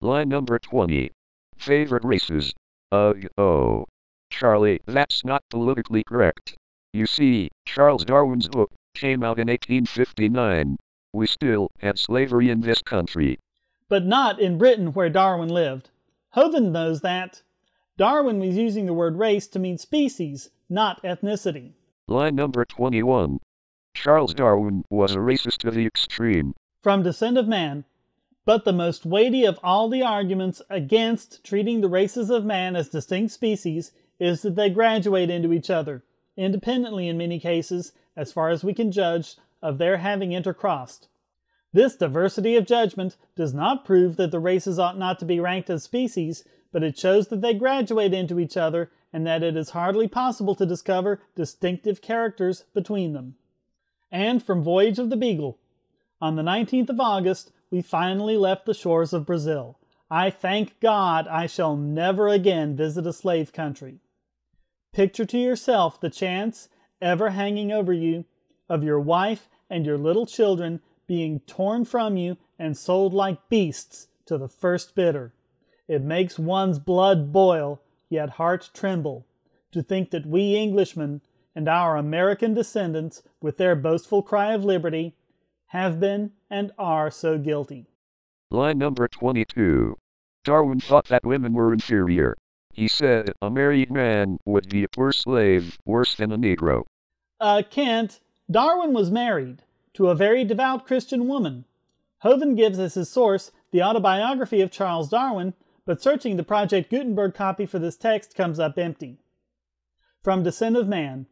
Line number 20. Favorite races? Ugh, oh. Charlie, that's not politically correct. You see, Charles Darwin's book came out in 1859. We still had slavery in this country. But not in Britain where Darwin lived. Hovind knows that. Darwin was using the word race to mean species, not ethnicity. Line number 21. Charles Darwin was a racist to the extreme. From Descent of Man. But the most weighty of all the arguments against treating the races of man as distinct species is that they graduate into each other, independently in many cases, as far as we can judge, of their having intercrossed. This diversity of judgment does not prove that the races ought not to be ranked as species, but it shows that they graduate into each other and that it is hardly possible to discover distinctive characters between them. And from Voyage of the Beagle. On the 19th of August, we finally left the shores of Brazil. I thank God I shall never again visit a slave country. Picture to yourself the chance, ever hanging over you, of your wife and your little children being torn from you and sold like beasts to the first bidder. It makes one's blood boil, yet heart tremble, to think that we Englishmen and our American descendants, with their boastful cry of liberty, have been and are so guilty. Line number 22. Darwin thought that women were inferior. He said a married man would be a poor slave, worse than a Negro. Uh, Kent, Darwin was married to a very devout Christian woman. Hovind gives as his source the autobiography of Charles Darwin, but searching the Project Gutenberg copy for this text comes up empty. From Descent of Man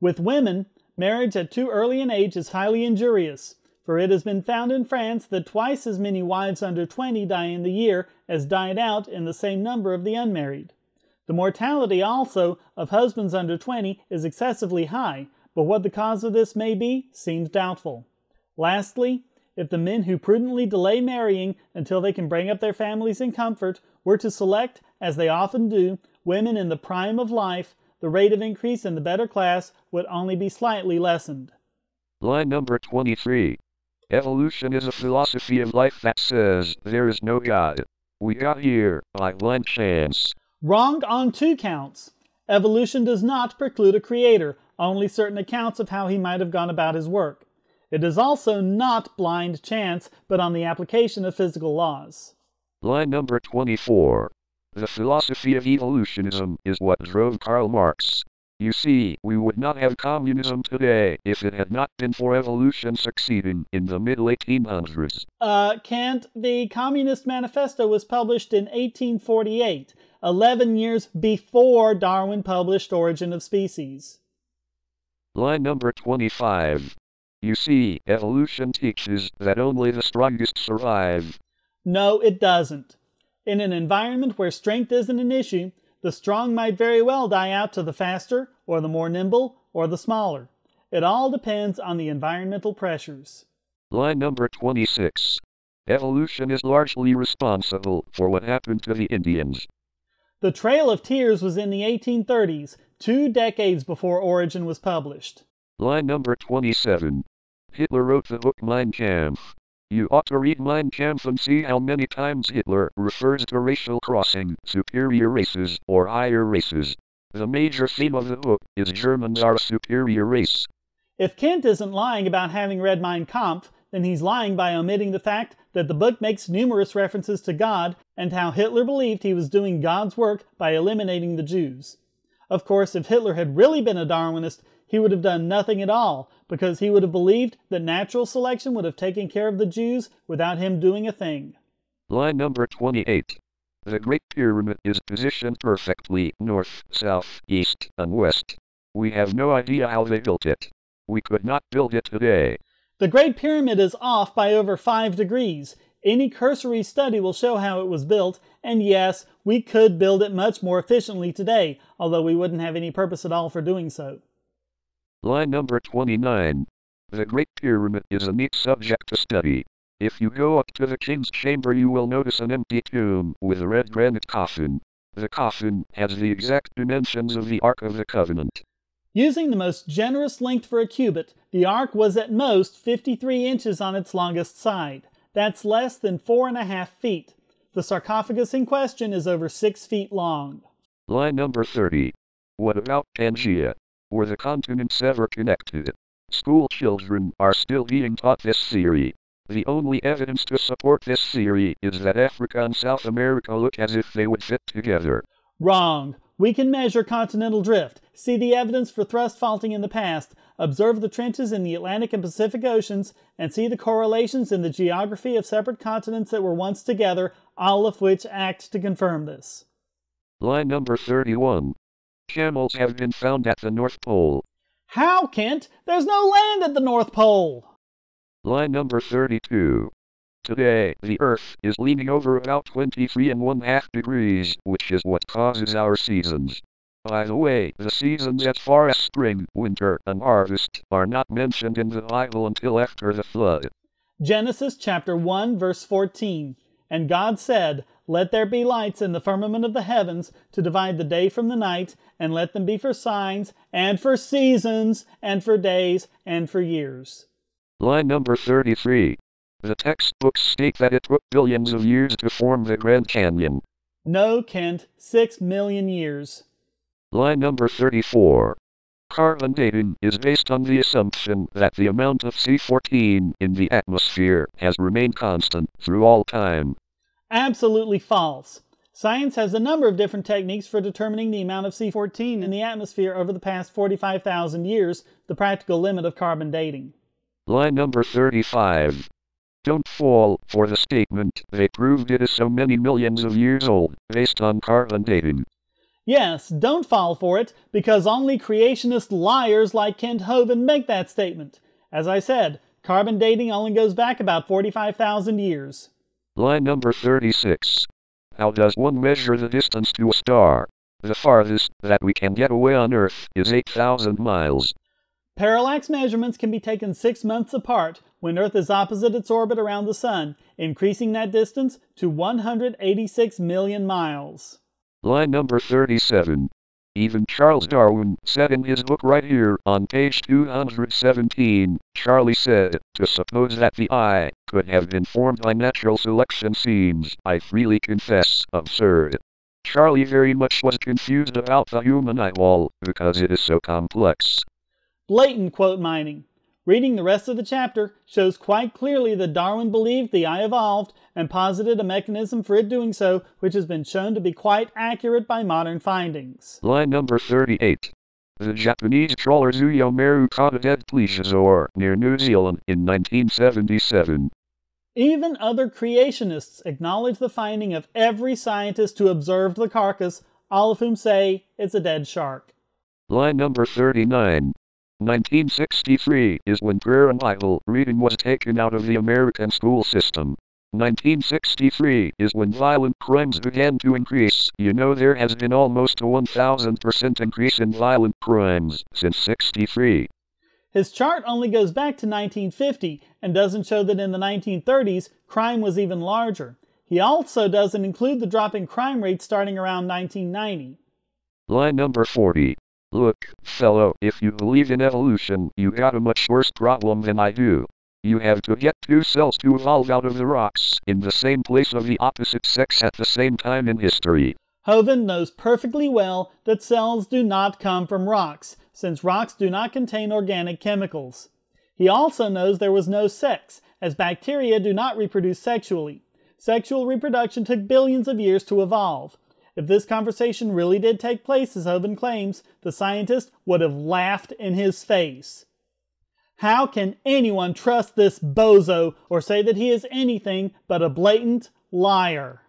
With women, marriage at too early an age is highly injurious, for it has been found in France that twice as many wives under 20 die in the year as died out in the same number of the unmarried. The mortality also of husbands under 20 is excessively high, but what the cause of this may be seems doubtful. Lastly, if the men who prudently delay marrying until they can bring up their families in comfort were to select, as they often do, women in the prime of life, the rate of increase in the better class would only be slightly lessened. Line number 23. Evolution is a philosophy of life that says there is no God. We got here by blind chance. Wrong on two counts. Evolution does not preclude a creator, only certain accounts of how he might have gone about his work. It is also not blind chance, but on the application of physical laws. Line number 24. The philosophy of evolutionism is what drove Karl Marx. You see, we would not have communism today if it had not been for evolution succeeding in the mid 1800s. Uh, Kent, the Communist Manifesto was published in 1848, 11 years before Darwin published Origin of Species. Line number 25. You see, evolution teaches that only the strongest survive. No, it doesn't. In an environment where strength isn't an issue, the strong might very well die out to the faster, or the more nimble, or the smaller. It all depends on the environmental pressures. Line number 26. Evolution is largely responsible for what happened to the Indians. The Trail of Tears was in the 1830s, two decades before Origin was published. Line number 27. Hitler wrote the book Mein Kampf. You ought to read Mein Kampf and see how many times Hitler refers to racial crossing, superior races, or higher races. The major theme of the book is Germans are a superior race. If Kent isn't lying about having read Mein Kampf, then he's lying by omitting the fact that the book makes numerous references to God and how Hitler believed he was doing God's work by eliminating the Jews. Of course, if Hitler had really been a Darwinist, he would have done nothing at all, because he would have believed that natural selection would have taken care of the Jews without him doing a thing. Line number 28. The Great Pyramid is positioned perfectly north, south, east, and west. We have no idea how they built it. We could not build it today. The Great Pyramid is off by over 5 degrees. Any cursory study will show how it was built, and yes, we could build it much more efficiently today, although we wouldn't have any purpose at all for doing so. Line number 29. The Great Pyramid is a neat subject to study. If you go up to the king's chamber you will notice an empty tomb with a red granite coffin. The coffin has the exact dimensions of the Ark of the Covenant. Using the most generous length for a cubit, the ark was at most 53 inches on its longest side. That's less than four and a half feet. the sarcophagus in question is over six feet long. Line number 30. What about Pangea? Were the continents ever connected? School children are still being taught this theory. The only evidence to support this theory is that Africa and South America look as if they would fit together. Wrong. We can measure continental drift, see the evidence for thrust faulting in the past, observe the trenches in the Atlantic and Pacific Oceans, and see the correlations in the geography of separate continents that were once together, all of which act to confirm this. Line number 31. Camels have been found at the North Pole. How, Kent? There's no land at the North Pole! Line number 32. Today, the Earth is leaning over about 23 and one half degrees, which is what causes our seasons. By the way, the seasons as far as spring, winter, and harvest are not mentioned in the Bible until after the flood. Genesis chapter 1 verse 14. And God said, Let there be lights in the firmament of the heavens to divide the day from the night, and let them be for signs, and for seasons, and for days, and for years. Line number 33. The textbooks state that it took billions of years to form the Grand Canyon. No, Kent, six million years. Line number 34. Carbon dating is based on the assumption that the amount of C14 in the atmosphere has remained constant through all time. Absolutely false. Science has a number of different techniques for determining the amount of C14 in the atmosphere over the past 45,000 years, the practical limit of carbon dating. Line number 35. Don't fall for the statement they proved it is so many millions of years old, based on carbon dating. Yes, don't fall for it, because only creationist liars like Kent Hovind make that statement. As I said, carbon dating only goes back about 45,000 years. Line number 36. How does one measure the distance to a star? The farthest that we can get away on Earth is 8,000 miles. Parallax measurements can be taken six months apart when Earth is opposite its orbit around the Sun, increasing that distance to 186 million miles. Line number 37. Even Charles Darwin said in his book right here on page 217, Charlie said, to suppose that the eye could have been formed by natural selection seems, I freely confess, absurd. Charlie very much was confused about the human eyeball because it is so complex. Blatant quote mining. Reading the rest of the chapter shows quite clearly that Darwin believed the eye evolved and posited a mechanism for it doing so, which has been shown to be quite accurate by modern findings. Line number 38. The Japanese trawler Zuiyo Maru caught a dead plesiosaur near New Zealand in 1977. Even other creationists acknowledge the finding of every scientist who observed the carcass, all of whom say it's a dead shark. Line number 39. 1963 is when prayer and Bible reading was taken out of the American school system. 1963 is when violent crimes began to increase. You know there has been almost a 1000% increase in violent crimes since 63. His chart only goes back to 1950 and doesn't show that in the 1930s crime was even larger. He also doesn't include the drop in crime rate starting around 1990. Line number 40. Look, fellow, if you believe in evolution, you got a much worse problem than I do. You have to get two cells to evolve out of the rocks in the same place of the opposite sex at the same time in history. Hovind knows perfectly well that cells do not come from rocks, since rocks do not contain organic chemicals. He also knows there was no sex, as bacteria do not reproduce sexually. Sexual reproduction took billions of years to evolve. If this conversation really did take place, as Hovind claims, the scientist would have laughed in his face. How can anyone trust this bozo or say that he is anything but a blatant liar?